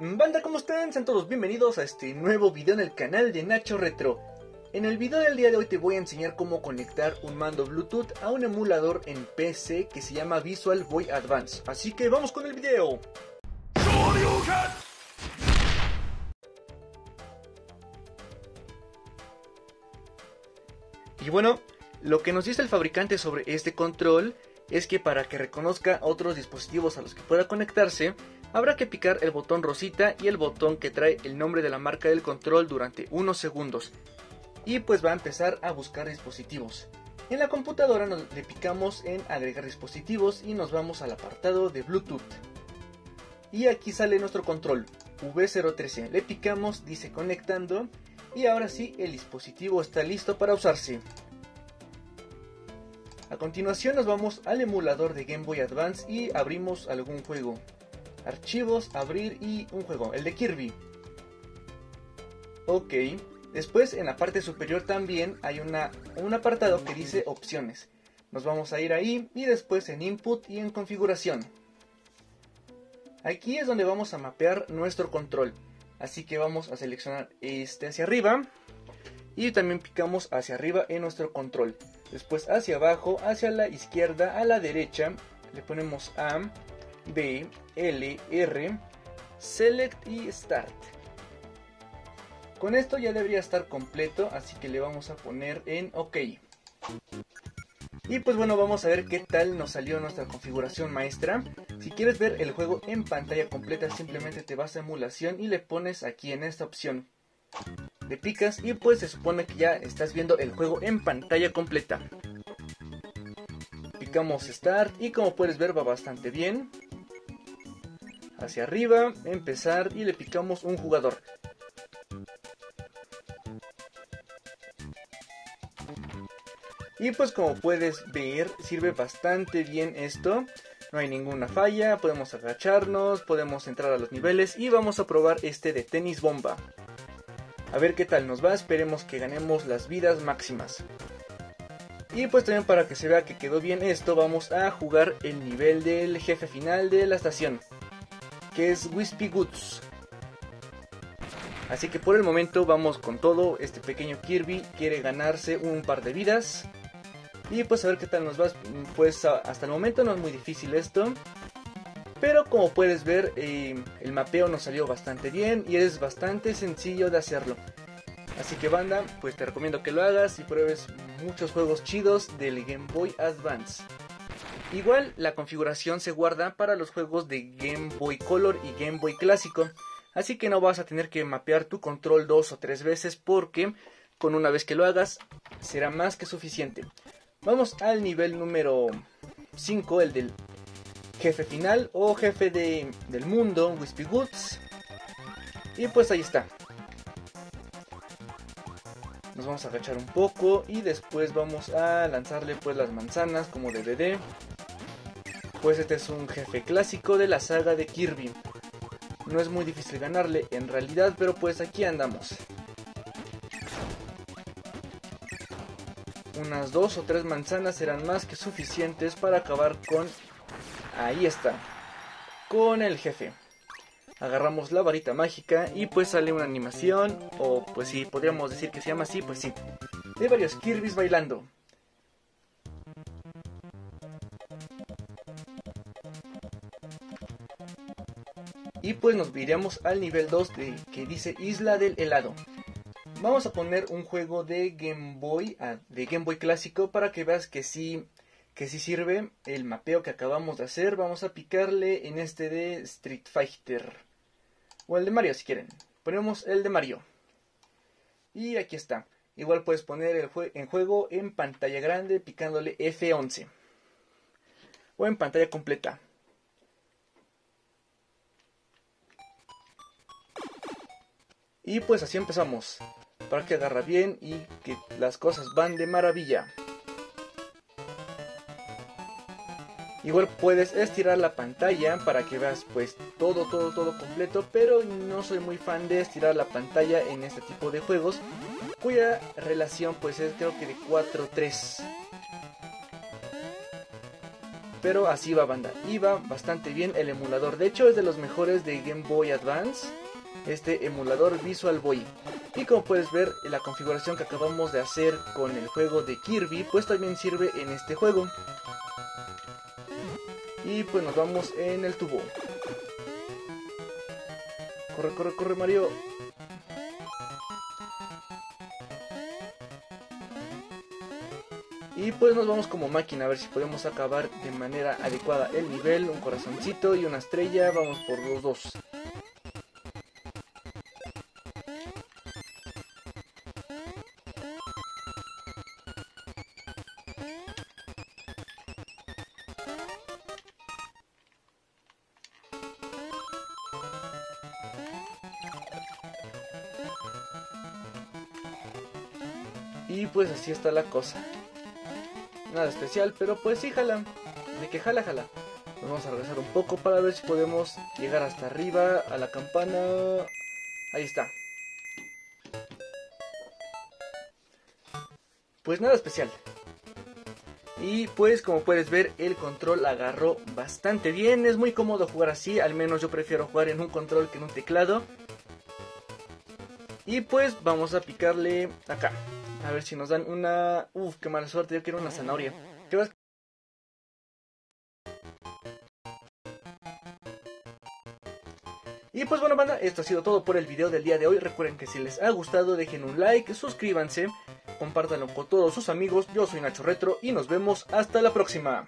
Banda, ¿cómo están? Sean todos bienvenidos a este nuevo video en el canal de Nacho Retro. En el video del día de hoy te voy a enseñar cómo conectar un mando Bluetooth a un emulador en PC que se llama Visual Boy Advance. Así que vamos con el video. Y bueno, lo que nos dice el fabricante sobre este control es que para que reconozca otros dispositivos a los que pueda conectarse, habrá que picar el botón rosita y el botón que trae el nombre de la marca del control durante unos segundos. Y pues va a empezar a buscar dispositivos. En la computadora nos le picamos en agregar dispositivos y nos vamos al apartado de Bluetooth. Y aquí sale nuestro control V013. Le picamos, dice conectando y ahora sí el dispositivo está listo para usarse. A continuación nos vamos al emulador de Game Boy Advance y abrimos algún juego. Archivos, abrir y un juego, el de Kirby. Ok, después en la parte superior también hay una, un apartado que dice opciones. Nos vamos a ir ahí y después en input y en configuración. Aquí es donde vamos a mapear nuestro control. Así que vamos a seleccionar este hacia arriba y también picamos hacia arriba en nuestro control. Después hacia abajo, hacia la izquierda, a la derecha, le ponemos A, B, L, R, Select y Start. Con esto ya debería estar completo, así que le vamos a poner en OK. Y pues bueno, vamos a ver qué tal nos salió nuestra configuración maestra. Si quieres ver el juego en pantalla completa, simplemente te vas a emulación y le pones aquí en esta opción le picas y pues se supone que ya estás viendo el juego en pantalla completa. Picamos Start y como puedes ver va bastante bien. Hacia arriba, empezar y le picamos un jugador. Y pues como puedes ver sirve bastante bien esto. No hay ninguna falla, podemos agacharnos, podemos entrar a los niveles y vamos a probar este de tenis bomba. A ver qué tal nos va, esperemos que ganemos las vidas máximas. Y pues también para que se vea que quedó bien esto, vamos a jugar el nivel del jefe final de la estación, que es Wispy Goods. Así que por el momento vamos con todo, este pequeño Kirby quiere ganarse un par de vidas. Y pues a ver qué tal nos va, pues hasta el momento no es muy difícil esto. Pero como puedes ver, eh, el mapeo nos salió bastante bien y es bastante sencillo de hacerlo. Así que banda, pues te recomiendo que lo hagas y pruebes muchos juegos chidos del Game Boy Advance. Igual la configuración se guarda para los juegos de Game Boy Color y Game Boy Clásico. Así que no vas a tener que mapear tu control dos o tres veces porque con una vez que lo hagas será más que suficiente. Vamos al nivel número 5, el del jefe final o jefe de, del mundo, Wispy Goods. Y pues ahí está. Nos vamos a agachar un poco y después vamos a lanzarle pues las manzanas como DVD. Pues este es un jefe clásico de la saga de Kirby. No es muy difícil ganarle en realidad, pero pues aquí andamos. Unas dos o tres manzanas serán más que suficientes para acabar con Ahí está. Con el jefe. Agarramos la varita mágica y pues sale una animación, o pues sí, podríamos decir que se llama así, pues sí, de varios Kirby's bailando. Y pues nos iremos al nivel 2 de, que dice Isla del Helado. Vamos a poner un juego de Game Boy, ah, de Game Boy clásico para que veas que sí que si sirve el mapeo que acabamos de hacer. Vamos a picarle en este de Street Fighter. O el de Mario si quieren. Ponemos el de Mario. Y aquí está. Igual puedes poner el en juego en pantalla grande picándole F11. O en pantalla completa. Y pues así empezamos. Para que agarra bien y que las cosas van de maravilla. Igual puedes estirar la pantalla para que veas pues todo, todo, todo completo, pero no soy muy fan de estirar la pantalla en este tipo de juegos, cuya relación pues es creo que de 4-3. Pero así va banda, iba bastante bien el emulador. De hecho es de los mejores de Game Boy Advance. Este emulador Visual Boy. Y como puedes ver, la configuración que acabamos de hacer con el juego de Kirby, pues también sirve en este juego. Y pues nos vamos en el tubo. Corre, corre, corre Mario. Y pues nos vamos como máquina a ver si podemos acabar de manera adecuada el nivel. Un corazoncito y una estrella. Vamos por los dos. Y pues así está la cosa. Nada especial, pero pues sí, jala. De que jala, jala. Vamos a regresar un poco para ver si podemos llegar hasta arriba a la campana. Ahí está. Pues nada especial. Y pues como puedes ver el control agarró bastante bien. Es muy cómodo jugar así. Al menos yo prefiero jugar en un control que en un teclado. Y pues vamos a picarle acá. A ver si nos dan una... Uf, qué mala suerte, yo quiero una zanahoria. ¿Qué vas? Y pues bueno banda, esto ha sido todo por el video del día de hoy. Recuerden que si les ha gustado dejen un like, suscríbanse, compártanlo con todos sus amigos. Yo soy Nacho Retro y nos vemos hasta la próxima.